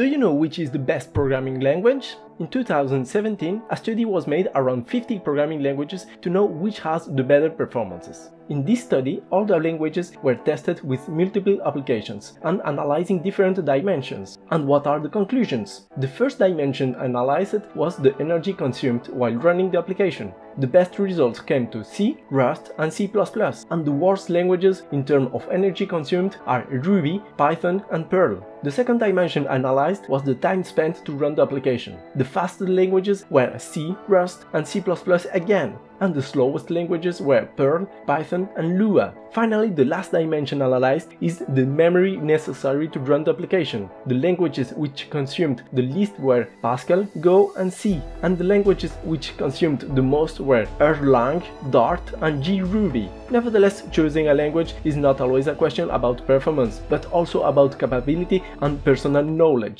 Do you know which is the best programming language? In 2017, a study was made around 50 programming languages to know which has the better performances. In this study, all the languages were tested with multiple applications and analyzing different dimensions. And what are the conclusions? The first dimension analyzed was the energy consumed while running the application. The best results came to C, Rust and C++, and the worst languages in terms of energy consumed are Ruby, Python and Perl. The second dimension analyzed was the time spent to run the application. The fastest languages were C, Rust and C++ again, and the slowest languages were Perl, Python and Lua. Finally, the last dimension analyzed is the memory necessary to run the application. The languages which consumed the least were Pascal, Go and C, and the languages which consumed the most were Erlang, Dart and JRuby. Nevertheless, choosing a language is not always a question about performance, but also about capability and personal knowledge.